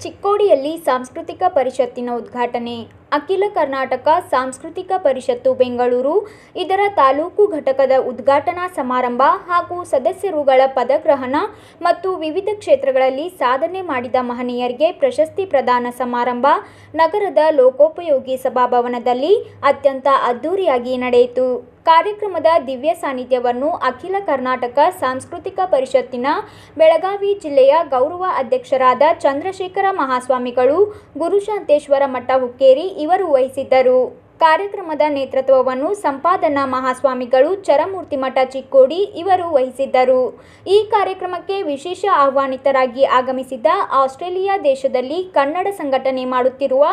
ಚಿಕ್ಕೋಡಿಯಲ್ಲಿ ಸಾಂಸ್ಕೃತಿಕ ಪರಿಷತ್ತಿನ ಉದ್ಘಾಟನೆ ಅಖಿಲ ಕರ್ನಾಟಕ ಸಾಂಸ್ಕೃತಿಕ ಪರಿಷತ್ತು ಬೆಂಗಳೂರು, ಇದರ ತಾಲೂಕು ಘಟಕದ ಉದ್ಘಾಟನಾ ಸಮಾರಂಭ ಹಾಗೂ ಸದಸ್ಯರುಗಳ ಪದಗ್ರಹಣ ಮತ್ತು ವಿವಿಧ ಕ್ಷೇತ್ರಗಳಲ್ಲಿ ಸಾಧನೆ ಮಾಡಿದ ಮಹನೀಯರಿಗೆ ಪ್ರಶಸ್ತಿ ಪ್ರದಾನ ಸಮಾರಂಭ ನಗರದ ಲೋಕೋಪಯೋಗಿ ಸಭಾಭವನದಲ್ಲಿ ಅತ್ಯಂತ ಅದ್ದೂರಿಯಾಗಿ ನಡೆಯಿತು. ಕಾರ್ಯಕ್ರಮದ ದಿವ್ಯ ಸಾನ್ನಿಧ್ಯವನ್ನು ಅಖಿಲ ಕರ್ನಾಟಕ ಸಾಂಸ್ಕೃತಿಕ ಪರಿಷತ್ತಿನ ಬೆಳಗಾವಿ ಜಿಲ್ಲೆಯ ಗೌರವ ಅಧ್ಯಕ್ಷರಾದ ಚಂದ್ರಶೇಖರ ಮಹಾಸ್ವಾಮಿಗಳು, ಗುರುಶಾಂತೇಶ್ವರ ಮಠ ಹುಕ್ಕೇರಿ ಇವರು ವಹಿಸಿದ್ದರು. ಕಾರ್ಯಕ್ರಮದ ನೇತೃತ್ವವನ್ನು ಸಂಪಾದನಾ ಮಹಾಸ್ವಾಮಿಗಳು ಚರಮೂರ್ತಿ ಮಠ ಚಿಕ್ಕೋಡಿ ಇವರು ವಹಿಸಿದ್ದರು. ಈ ಕಾರ್ಯಕ್ರಮಕ್ಕೆ ವಿಶೇಷ ಆಹ್ವಾನಿತರಾಗಿ ಆಗಮಿಸಿದ್ದ ಆಸ್ಟ್ರೇಲಿಯಾ ದೇಶದಲ್ಲಿ ಕನ್ನಡ ಸಂಘಟನೆ ಮಾಡುತ್ತಿರುವ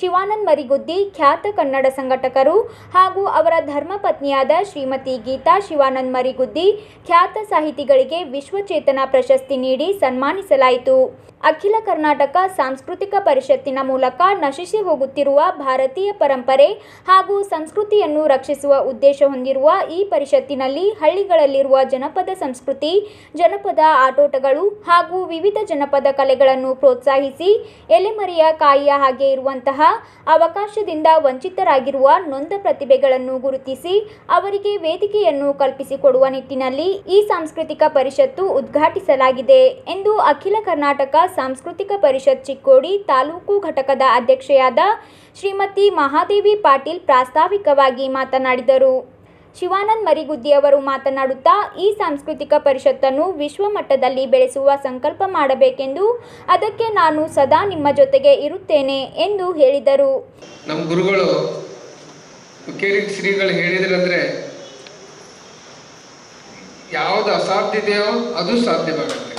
ಶಿವಾನಂದ್ ಮರಿಗುದ್ದಿ, ಖ್ಯಾತ ಕನ್ನಡ ಸಂಘಟಕರು ಹಾಗೂ ಅವರ ಧರ್ಮಪತ್ನಿಯಾದ ಶ್ರೀಮತಿ ಗೀತಾ ಶಿವಾನಂದ್ ಮರಿಗುದ್ದಿ, ಖ್ಯಾತ ಸಾಹಿತಿಗಳಿಗೆ ವಿಶ್ವಚೇತನ ಪ್ರಶಸ್ತಿ ನೀಡಿ ಸನ್ಮಾನಿಸಲಾಯಿತು. ಅಖಿಲ ಕರ್ನಾಟಕ ಸಾಂಸ್ಕೃತಿಕ ಪರಿಷತ್ತಿನ ಮೂಲಕ ನಶಿಸಿ ಹೋಗುತ್ತಿರುವ ಭಾರತೀಯ ಪರಂಪರೆ ಹಾಗೂ ಸಂಸ್ಕೃತಿಯನ್ನು ರಕ್ಷಿಸುವ ಉದ್ದೇಶ ಹೊಂದಿರುವ ಈ ಪರಿಷತ್ತಿನಲ್ಲಿ ಹಳ್ಳಿಗಳಲ್ಲಿರುವ ಜನಪದ ಸಂಸ್ಕೃತಿ, ಜನಪದ ಆಟೋಟಗಳು ಹಾಗೂ ವಿವಿಧ ಜನಪದ ಕಲೆಗಳನ್ನು ಪ್ರೋತ್ಸಾಹಿಸಿ ಎಲೆಮರೆಯ ಕಾಯಿಯ ಹಾಗೆ ಇರುವಂತಹ ಅವಕಾಶದಿಂದ ವಂಚಿತರಾಗಿರುವ ನೊಂದ ಪ್ರತಿಭೆಗಳನ್ನು ಗುರುತಿಸಿ ಅವರಿಗೆ ವೇದಿಕೆಯನ್ನು ಕಲ್ಪಿಸಿಕೊಡುವ ನಿಟ್ಟಿನಲ್ಲಿ ಈ ಸಾಂಸ್ಕೃತಿಕ ಪರಿಷತ್ತು ಉದ್ಘಾಟಿಸಲಾಗಿದೆ ಎಂದು ಅಖಿಲ ಕರ್ನಾಟಕ ಸಾಂಸ್ಕೃತಿಕ ಪರಿಷತ್ ಚಿಕ್ಕೋಡಿ ತಾಲೂಕು ಘಟಕದ ಅಧ್ಯಕ್ಷೆಯಾದ ಶ್ರೀಮತಿ ಮಹಾದೇವಿ ಪಾಟೀಲ್ ಪ್ರಾಸ್ತಾವಿಕವಾಗಿ ಮಾತನಾಡಿದರು. ಶಿವಾನಂದ್ ಮರಿಗುದ್ದಿ ಅವರು ಮಾತನಾಡುತ್ತಾ, ಈ ಸಾಂಸ್ಕೃತಿಕ ಪರಿಷತ್ತನ್ನು ವಿಶ್ವ ಮಟ್ಟದಲ್ಲಿ ಬೆಳೆಸುವ ಸಂಕಲ್ಪ ಮಾಡಬೇಕೆಂದು ಅದಕ್ಕೆ ನಾನು ಸದಾ ನಿಮ್ಮ ಜೊತೆಗೆ ಇರುತ್ತೇನೆ ಎಂದು ಹೇಳಿದರು. ನಮ್ಮ ಗುರುಗಳು ಶ್ರೀಗಳು ಹೇಳಿದ್ರಂದ್ರೆ, ಯಾವುದು ಅಸಾಧ್ಯತೆಯೋ ಅದು ಸಾಧ್ಯವಾಗುತ್ತೆ.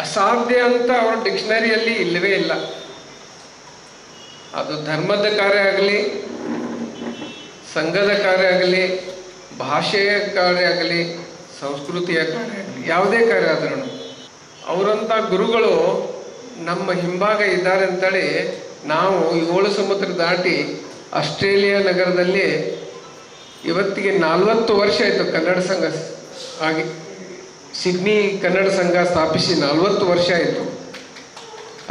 ಅಸಾಧ್ಯ ಅಂತ ಅವ್ರ ಡಿಕ್ಷನರಿಯಲ್ಲಿ ಇಲ್ಲವೇ ಇಲ್ಲ. ಅದು ಧರ್ಮದ ಕಾರ್ಯ ಆಗಲಿ, ಸಂಘದ ಕಾರ್ಯ ಆಗಲಿ, ಭಾಷೆಯ ಕಾರ್ಯ ಆಗಲಿ, ಸಂಸ್ಕೃತಿಯ ಕಾರ್ಯ ಆಗಲಿ, ಯಾವುದೇ ಕಾರ್ಯ ಆದ್ರೂ ಅವರಂಥ ಗುರುಗಳು ನಮ್ಮ ಹಿಂಭಾಗ ಇದ್ದಾರೆ ಅಂತೇಳಿ ನಾವು ಏಳು ಸಮುದ್ರ ದಾಟಿ ಆಸ್ಟ್ರೇಲಿಯಾ ನಗರದಲ್ಲಿ ಇವತ್ತಿಗೆ ನಲ್ವತ್ತು ವರ್ಷ ಆಯಿತು ಕನ್ನಡ ಸಂಘ ಆಗಿ. ಸಿಡ್ನಿ ಕನ್ನಡ ಸಂಘ ಸ್ಥಾಪಿಸಿ ನಲ್ವತ್ತು ವರ್ಷ ಆಯಿತು.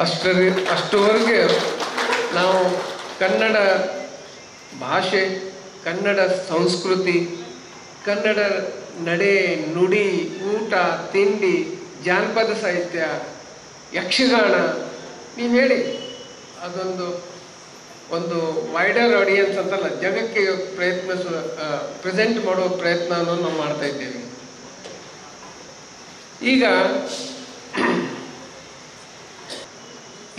ಅಷ್ಟರ ಅಷ್ಟರವರೆಗೆ ನಾವು ಕನ್ನಡ ಭಾಷೆ, ಕನ್ನಡ ಸಂಸ್ಕೃತಿ, ಕನ್ನಡ ನಡೆ, ನುಡಿ, ಊಟ, ತಿಂಡಿ, ಜಾನಪದ ಸಾಹಿತ್ಯ, ಯಕ್ಷಗಾನ, ನೀವು ಹೇಳಿ. ಅದೊಂದು ಒಂದು ವೈಡರ್ ಆಡಿಯನ್ಸ್ ಅಂತಲ್ಲ, ಜಗಕ್ಕೆ ಪ್ರಯತ್ನಿಸುವ ಪ್ರೆಸೆಂಟ್ ಮಾಡುವ ಪ್ರಯತ್ನವನ್ನು ನಾವು ಮಾಡ್ತಾ ಇದ್ದೇವೆ. ಈಗ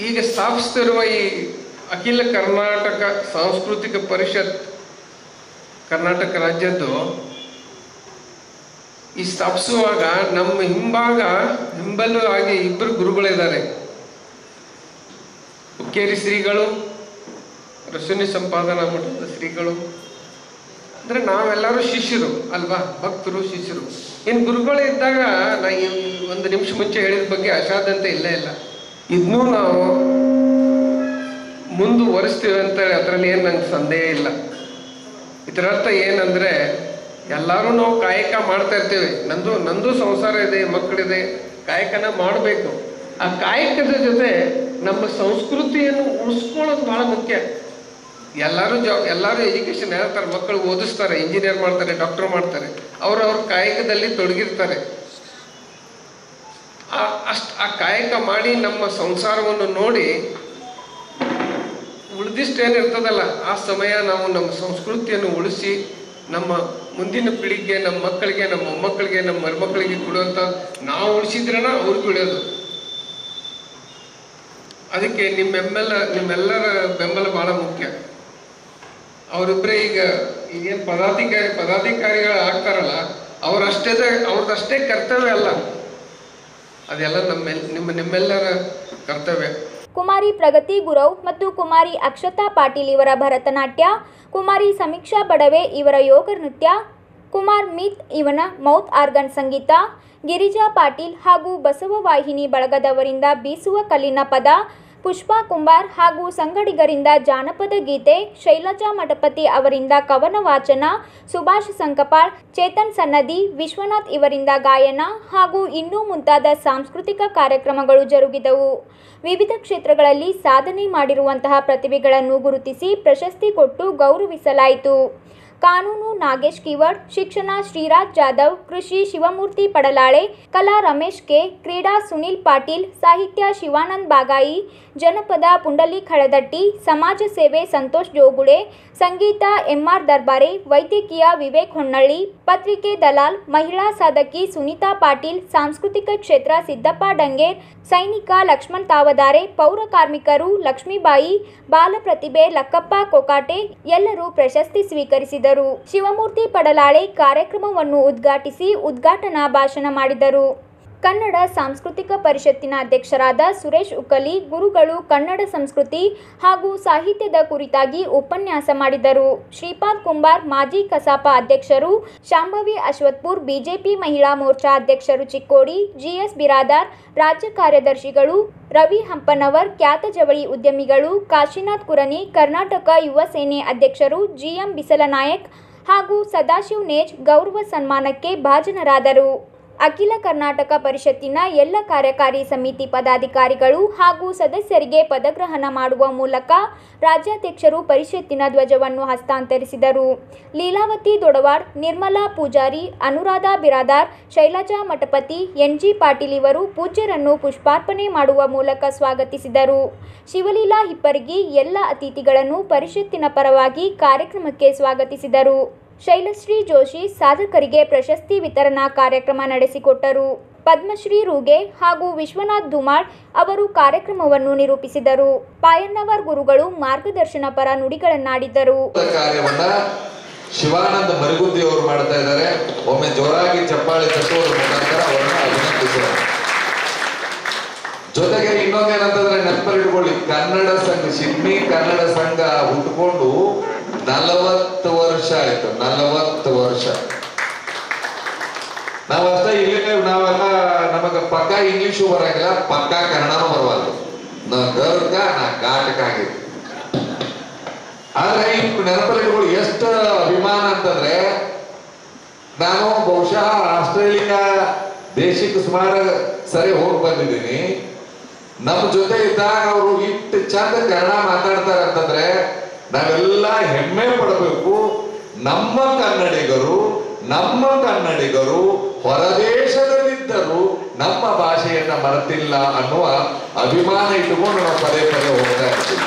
ಈಗ ಸ್ಥಾಪಿಸ್ತಿರುವ ಈ ಅಖಿಲ ಕರ್ನಾಟಕ ಸಾಂಸ್ಕೃತಿಕ ಪರಿಷತ್ ಕರ್ನಾಟಕ ರಾಜ್ಯದ್ದು ಈ ಸ್ಥಾಪಿಸುವಾಗ ನಮ್ಮ ಹಿಂಭಾಗ ಹಿಂಬಲು ಆಗಿ ಇಬ್ಬರು ಗುರುಗಳಿದ್ದಾರೆ ಹುಕ್ಕೇರಿ ಶ್ರೀಗಳು ರಸುನಿ ಸಂಪಾದನಾ ಮಠದ ಶ್ರೀಗಳು. ಅಂದ್ರೆ ನಾವೆಲ್ಲರೂ ಶಿಷ್ಯರು ಅಲ್ವಾ? ಭಕ್ತರು, ಶಿಷ್ಯರು. ಇನ್ನು ಗುರುಗಳು ಇದ್ದಾಗ ನಾ ಒಂದು ನಿಮಿಷ ಮುಂಚೆ ಹೇಳಿದ ಬಗ್ಗೆ ಅಸಾಧ್ಯತೆ ಇಲ್ಲೇ ಇಲ್ಲ. ಇದನ್ನೂ ನಾವು ಮುಂದುವರಿಸ್ತೀವಿ ಅಂತ ಅದರಲ್ಲಿ ಏನು ನಂಗೆ ಸಂದೇಹ ಇಲ್ಲ. ಇದರರ್ಥ ಏನಂದ್ರೆ ಎಲ್ಲರೂ ನಾವು ಕಾಯಕ ಮಾಡ್ತಾ ಇರ್ತೀವಿ. ನಂದು ನಂದು ಸಂಸಾರ ಇದೆ, ಮಕ್ಕಳಿದೆ, ಕಾಯಕನ ಮಾಡಬೇಕು. ಆ ಕಾಯಕದ ಜೊತೆ ನಮ್ಮ ಸಂಸ್ಕೃತಿಯನ್ನು ಉಳಿಸ್ಕೊಳ್ಳೋದು ಬಹಳ ಮುಖ್ಯ. ಎಲ್ಲರೂ ಜಾಬ್ ಎಲ್ಲರೂ ಎಜುಕೇಶನ್ ಹೇಳ್ತಾರೆ, ಮಕ್ಕಳು ಓದಿಸ್ತಾರೆ ಇಂಜಿನಿಯರ್ ಮಾಡ್ತಾರೆ ಡಾಕ್ಟರ್ ಮಾಡ್ತಾರೆ. ಅವರು ಅವ್ರ ಕಾಯಕದಲ್ಲಿ ತೊಡಗಿರ್ತಾರೆ. ಆ, ಅಷ್ಟು, ಆ ಕಾಯಕ ಮಾಡಿ ನಮ್ಮ ಸಂಸಾರವನ್ನು ನೋಡಿ ಉಳಿದಿಷ್ಟೇನಿರ್ತದಲ್ಲ ಆ ಸಮಯ ನಾವು ನಮ್ಮ ಸಂಸ್ಕೃತಿಯನ್ನು ಉಳಿಸಿ, ನಮ್ಮ ಮುಂದಿನ ಪೀಳಿಗೆ ನಮ್ಮ ಮಕ್ಕಳಿಗೆ, ನಮ್ಮ ಮೊಮ್ಮಕ್ಕಳಿಗೆ, ನಮ್ಮ ಮರುಮಕ್ಕಳಿಗೆ ಕೊಡುವಂತ ನಾವು ಉಳಿಸಿದ್ರನ ಅವ್ರಿಗೆ ಉಳಿಯೋದು ಅದಕ್ಕೆ ನಿಮ್ಮೆಲ್ಲ ನಿಮ್ಮೆಲ್ಲರ ಬೆಂಬಲ ಬಹಳ ಮುಖ್ಯ. ಅವರಿಬ್ಬರೇ ಈಗ ಈಗೇನು ಪದಾಧಿಕಾರಿ ಪದಾಧಿಕಾರಿಗಳು ಆಗ್ತಾರಲ್ಲ, ಅವರಷ್ಟೇ ಅವ್ರದ್ದಷ್ಟೇ ಕರ್ತವ್ಯ ಅಲ್ಲ. ಅದೆಲ್ಲ ನಮ್ಮೆಲ್, ನಿಮ್ಮ, ನಿಮ್ಮೆಲ್ಲರ ಕರ್ತವ್ಯ. ಕುಮಾರಿ ಪ್ರಗತಿ ಗುರವ್ ಮತ್ತು ಕುಮಾರಿ ಅಕ್ಷತಾ ಪಾಟೀಲ್ ಇವರ ಭರತನಾಟ್ಯ, ಕುಮಾರಿ ಸಮೀಕ್ಷಾ ಬಡವೆ ಇವರ ಯೋಗ ನೃತ್ಯ, ಕುಮಾರ್ ಮಿತ್ ಇವನ ಮೌತ್ ಆರ್ಗನ್ ಸಂಗೀತ, ಗಿರಿಜಾ ಪಾಟೀಲ್ ಹಾಗೂ ಬಸವ ವಾಹಿನಿ ಬಳಗದವರಿಂದ ಬೀಸುವ ಕಲ್ಲಿನ ಪದ ಪುಷ್ಪಾ ಕುಂಬಾರ್ ಹಾಗೂ ಸಂಗಡಿಗರಿಂದ ಜಾನಪದ ಗೀತೆ, ಶೈಲಜಾ ಮಠಪತಿ ಅವರಿಂದ ಕವನ ವಾಚನ, ಸುಭಾಷ್ ಸಂಕಪಾಳ್, ಚೇತನ್ ಸನ್ನದಿ, ವಿಶ್ವನಾಥ್ ಇವರಿಂದ ಗಾಯನ ಹಾಗೂ ಇನ್ನೂ ಮುಂತಾದ ಸಾಂಸ್ಕೃತಿಕ ಕಾರ್ಯಕ್ರಮಗಳು ಜರುಗಿದವು. ವಿವಿಧ ಕ್ಷೇತ್ರಗಳಲ್ಲಿ ಸಾಧನೆ ಮಾಡಿರುವಂತಹ ಪ್ರತಿಭೆಗಳನ್ನು ಗುರುತಿಸಿ ಪ್ರಶಸ್ತಿ ಕೊಟ್ಟು ಗೌರವಿಸಲಾಯಿತು. ಕಾನೂನು ನಾಗೇಶ್ ಕಿವಡ್, ಶಿಕ್ಷಣ ಶ್ರೀರಾಜ್ ಜಾಧವ್, ಕೃಷಿ ಶಿವಮೂರ್ತಿ ಪಡಲಾಳೆ, ಕಲಾ ರಮೇಶ್ ಕೆ, ಕ್ರೀಡಾ ಸುನಿಲ್ ಪಾಟೀಲ್, ಸಾಹಿತ್ಯ ಶಿವಾನಂದ್ ಬಾಗಾಯಿ, ಜನಪದ ಪುಂಡಲಿ ಖಳದಟ್ಟಿ ಸಮಾಜ ಸೇವೆ ಸಂತೋಷ್ ಜೋಗುಳೆ ಸಂಗೀತ ಎಂಆರ್ ದರ್ಬಾರೆ, ವೈದ್ಯಕೀಯ ವಿವೇಕ್ ಹೊನ್ನಳ್ಳಿ, ಪತ್ರಿಕೆ ದಲಾಲ್, ಮಹಿಳಾ ಸಾಧಕಿ ಸುನೀತಾ ಪಾಟೀಲ್, ಸಾಂಸ್ಕೃತಿಕ ಕ್ಷೇತ್ರ ಸಿದ್ದಪ್ಪ ಡಂಗೇರ್, ಸೈನಿಕ ಲಕ್ಷ್ಮಣ್ ತಾವದಾರೆ, ಪೌರ ಕಾರ್ಮಿಕರು ಲಕ್ಷ್ಮೀಬಾಯಿ, ಬಾಲ ಪ್ರತಿಭೆ ಲಕ್ಕಪ್ಪ ಕೊಕಾಟೆ, ಎಲ್ಲರೂ ಪ್ರಶಸ್ತಿ ಸ್ವೀಕರಿಸಿದರು. ಶಿವಮೂರ್ತಿ ಪಡಲಾಳೆ ಕಾರ್ಯಕ್ರಮವನ್ನು ಉದ್ಘಾಟಿಸಿ ಉದ್ಘಾಟನಾ ಭಾಷಣ ಮಾಡಿದರು. ಕನ್ನಡ ಸಾಂಸ್ಕೃತಿಕ ಪರಿಷತ್ತಿನ ಅಧ್ಯಕ್ಷರಾದ ಸುರೇಶ್ ಉಕಲಿ ಗುರುಗಳು ಕನ್ನಡ ಸಂಸ್ಕೃತಿ ಹಾಗೂ ಸಾಹಿತ್ಯದ ಕುರಿತಾಗಿ ಉಪನ್ಯಾಸ ಮಾಡಿದರು. ಶ್ರೀಪಾದ್ ಕುಂಬಾರ್ ಮಾಜಿ ಕಸಾಪ ಅಧ್ಯಕ್ಷರು, ಶಾಂಭವಿ ಅಶ್ವತ್ಪುರ್ ಬಿಜೆಪಿ ಮಹಿಳಾ ಮೋರ್ಚಾ ಅಧ್ಯಕ್ಷರು ಚಿಕ್ಕೋಡಿ, ಜಿಎಸ್ ಬಿರಾದಾರ್ ರಾಜ್ಯ ಕಾರ್ಯದರ್ಶಿಗಳು ರವಿ ಹಂಪನವರ್, ಖ್ಯಾತ ಜವಳಿ ಉದ್ಯಮಿಗಳು ಕಾಶಿನಾಥ್ ಕುರನಿ ಕರ್ನಾಟಕ ಯುವ ಸೇನೆ ಅಧ್ಯಕ್ಷರು ಜಿಎಂ ಬಿಸಲನಾಯಕ್ ಹಾಗೂ ಸದಾಶಿವ್ ನೇಜ್ ಗೌರವ ಸನ್ಮಾನಕ್ಕೆ ಭಾಜನರಾದರು. ಅಖಿಲ ಕರ್ನಾಟಕ ಪರಿಷತ್ತಿನ ಎಲ್ಲ ಕಾರ್ಯಕಾರಿ ಸಮಿತಿ ಪದಾಧಿಕಾರಿಗಳು ಹಾಗೂ ಸದಸ್ಯರಿಗೆ ಪದಗ್ರಹಣ ಮಾಡುವ ಮೂಲಕ ರಾಜ್ಯಾಧ್ಯಕ್ಷರು ಪರಿಷತ್ತಿನ ಧ್ವಜವನ್ನು ಹಸ್ತಾಂತರಿಸಿದರು. ಲೀಲಾವತಿ ದೊಡವಾಡ್, ನಿರ್ಮಲಾ ಪೂಜಾರಿ, ಅನುರಾಧ ಬಿರಾದಾರ್, ಶೈಲಜಾ ಮಠಪತಿ ಎನ್ಜಿ ಪಾಟೀಲ್ ಇವರು ಪೂಜ್ಯರನ್ನು ಪುಷ್ಪಾರ್ಪಣೆ ಮಾಡುವ ಮೂಲಕ ಸ್ವಾಗತಿಸಿದರು. ಶಿವಲೀಲಾ ಹಿಪ್ಪರಗಿ ಎಲ್ಲ ಅತಿಥಿಗಳನ್ನು ಪರಿಷತ್ತಿನ ಪರವಾಗಿ ಕಾರ್ಯಕ್ರಮಕ್ಕೆ ಸ್ವಾಗತಿಸಿದರು. ಶೈಲಶ್ರೀ ಜೋಶಿ ಸಾಧಕರಿಗೆ ಪ್ರಶಸ್ತಿ ವಿತರಣಾ ಕಾರ್ಯಕ್ರಮ ನಡೆಸಿಕೊಟ್ಟರು. ಪದ್ಮಶ್ರೀ ರೂಗೆ ಹಾಗೂ ವಿಶ್ವನಾಥ್ ಧುಮಾಳ್ ಅವರು ಕಾರ್ಯಕ್ರಮವನ್ನು ನಿರೂಪಿಸಿದರು. ಪಾಯನ್ನವರ್ ಗುರುಗಳು ಮಾರ್ಗದರ್ಶನ ಪರ ನುಡಿಗಳನ್ನಾಡಿದ್ದರು ಶಿವಾನಂದ ಮರಿಗುದ್ದಿ ಅವರು ಮಾಡ್ತಾ ಇದ್ದಾರೆ. ಒಮ್ಮೆ ಜೋರಾಗಿ ಚಪ್ಪಾಳೆ ತಟ್ಟುವುದರ ಮುಖಾಂತರ ಅವರನ್ನು ಅಭಿನಂದಿಸಿದರು ಜೊತೆಗೆ ಇನ್ನೊಂದೇನಂತಂದ್ರೆ ನೆನಪಲ್ಲಿಟ್ಕೊಳ್ಳಿ ಕನ್ನಡ ಸಂಘ ಶಿಮ್ಮಿ ಕನ್ನಡ ಸಂಘ ಹುಟ್ಟುಕೊಂಡು ನಲವತ್ತು ವರ್ಷ ಆಯ್ತು, ನಲವತ್ತು ವರ್ಷ. ನಾವಷ್ಟ ಇಲ್ಲಿ ನಾವೆಲ್ಲ ನಮಗ ಪಕ್ಕ ಇಂಗ್ಲಿಷು ಬರಂಗಿಲ್ಲ, ಪಕ್ಕ ಕನ್ನಡನೂ ಬರವಲ್ದು. ನಾ ಗರ್ಗ, ನಾ ಘಾಟಕ ಆಗಿತ್ತು ಆದ್ರೆ ಈ ನೆನಪಲ್ಲಿಟ್ಕೊಳ್ಳಿ ಎಷ್ಟು ಅಭಿಮಾನ ಅಂತಂದ್ರೆ, ನಾನು ಬಹುಶಃ ಆಸ್ಟ್ರೇಲಿಯಾ ದೇಶಕ್ಕೆ ಸುಮಾರು ಸರಿ ಹೋಗಿ ಬಂದಿದ್ದೀನಿ. ನಮ್ಮ ಜೊತೆ ಇದ್ದಾಗ ಅವರು ಇಟ್ಟು ಚಂದ ಕನ್ನಡ ಮಾತಾಡ್ತಾರೆ ಅಂತಂದ್ರೆ ನಾವೆಲ್ಲ ಹೆಮ್ಮೆ ಪಡಬೇಕು. ನಮ್ಮ ಕನ್ನಡಿಗರು ನಮ್ಮ ಕನ್ನಡಿಗರು ಹೊರದೇಶದಲ್ಲಿದ್ದರೂ ನಮ್ಮ ಭಾಷೆಯನ್ನ ಮರೆತಿಲ್ಲ ಅನ್ನುವ ಅಭಿಮಾನ ಇಟ್ಟುಕೊಂಡು ನಾವು ಪದೇ ಪದೇ ಹೋಗ್ತಾ ಇರ್ತೀವಿ.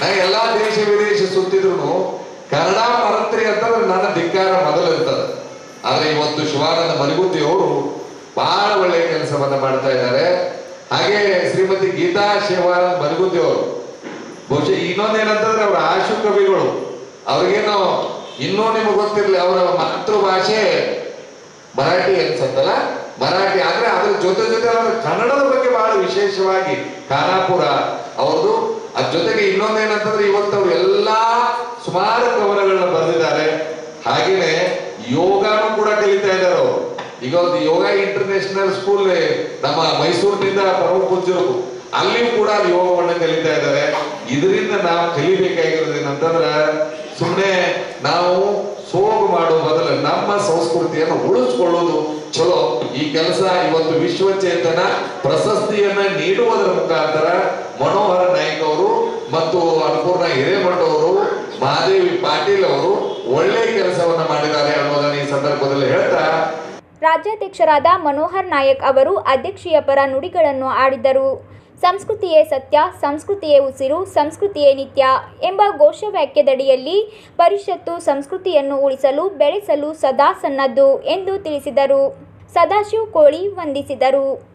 ನಾ ಎಲ್ಲಾ ದೇಶ ವಿದೇಶ ಸುತ್ತಿದ್ರು ಕನ್ನಡ ಮರತ್ರಿ ಅಂತಂದ್ರೆ ನನ್ನ ಧಿಕ್ಕಾರ ಮೊದಲು ಇರ್ತದೆ. ಆದ್ರೆ ಇವತ್ತು ಶಿವಾನಂದ ಮರಿಗುತ್ತಿ ಅವರು ಬಹಳ ಒಳ್ಳೆಯ ಕೆಲಸವನ್ನ ಮಾಡ್ತಾ ಇದ್ದಾರೆ. ಹಾಗೆ ಶ್ರೀಮತಿ ಗೀತಾ ಶಿವಾನಂದ ಮರಿಗುತ್ತಿ ಅವರು ಬಹುಶಃ ಇನ್ನೊಂದೇನಂತಂದ್ರೆ ಅವರ ಆಶು ಕವಿಗಳು. ಅವ್ರಿಗೇನು ಇನ್ನೂ ನಿಮಗೆ ಗೊತ್ತಿರ್ಲಿ, ಅವರ ಮಾತೃಭಾಷೆ ಮರಾಠಿ ಅನ್ಸತ್ತಲ್ಲ? ಮರಾಠಿ ಆದ್ರೆ ಅದ್ರ ಜೊತೆ ಜೊತೆ ಅವರ ಕನ್ನಡದ ಬಗ್ಗೆ ಬಹಳ ವಿಶೇಷವಾಗಿ ಖಾನಾಪುರ ಅವ್ರದ್ದು. ಅದ್ರ ಜೊತೆಗೆ ಇನ್ನೊಂದೇನಂತಂದ್ರೆ ಇವತ್ತು ಅವ್ರು ಎಲ್ಲಾ ಸುಮಾರು ಕವನಗಳನ್ನ ಬರೆದಿದ್ದಾರೆ. ಹಾಗೇನೆ ಯೋಗಾನು ಕೂಡ ಕಲಿತಾ ಇದ್ದಾರೆ ಅವರು. ಈಗ ಒಂದು ಯೋಗ ಇಂಟರ್ನ್ಯಾಷನಲ್ ಸ್ಕೂಲ್ ನಮ್ಮ ಮೈಸೂರಿನಿಂದ ಪ್ರಮುಖ ಪೂಜ್ಯರು ಅಲ್ಲಿಯೂ ಕೂಡ ಯೋಗವನ್ನು ಕಲಿತಾ ಇದ್ದಾರೆ. ಇದರಿಂದ ನಾವು ಕಲಿಬೇಕಾಗಿರೋದು ಏನಂತಂದ್ರ ಸುಮ್ಮನೆ ನಾವು ಸೋಗು ಮಾಡೋ ಬದಲು ನಮ್ಮ ಸಂಸ್ಕೃತಿಯನ್ನು ಉಳಿಸ್ಕೊಳ್ಳೋದು ಚಲೋ. ಈ ಕೆಲಸ ಇವತ್ತು ವಿಶ್ವಚೇತನ ಪ್ರಶಸ್ತಿಯನ್ನ ನೀಡುವುದರ ಮುಖಾಂತರ ಮನೋಹರ ನಾಯ್ಕ ಅವರು ಮತ್ತು ಅನ್ನಪೂರ್ಣ ಹಿರೇಮಠ ಅವರು, ಮಹಾದೇವಿ ಪಾಟೀಲ್ ಅವರು ಒಳ್ಳೆ ಕೆಲಸವನ್ನ ಮಾಡಿದ್ದಾರೆ ಅನ್ನೋದನ್ನ ಈ ಸಂದರ್ಭದಲ್ಲಿ ಹೇಳ್ತಾ. ರಾಜ್ಯಾಧ್ಯಕ್ಷರಾದ ಮನೋಹರ್ ನಾಯಕ್ ಅವರು ಅಧ್ಯಕ್ಷೀಯ ಪರ ನುಡಿಗಳನ್ನು ಆಡಿದರು ಸಂಸ್ಕೃತಿಯೇ ಸತ್ಯ, ಸಂಸ್ಕೃತಿಯೇ ಉಸಿರು, ಸಂಸ್ಕೃತಿಯೇ ನಿತ್ಯ ಎಂಬ ಘೋಷವಾಕ್ಯದಡಿಯಲ್ಲಿ ಪರಿಷತ್ತು ಸಂಸ್ಕೃತಿಯನ್ನು ಉಳಿಸಲು, ಬೆಳೆಸಲು ಸದಾ ಸನ್ನದ್ದು ಎಂದು ತಿಳಿಸಿದರು. ಸದಾಶಿವ ಕೋಳಿ ವಂದಿಸಿದರು.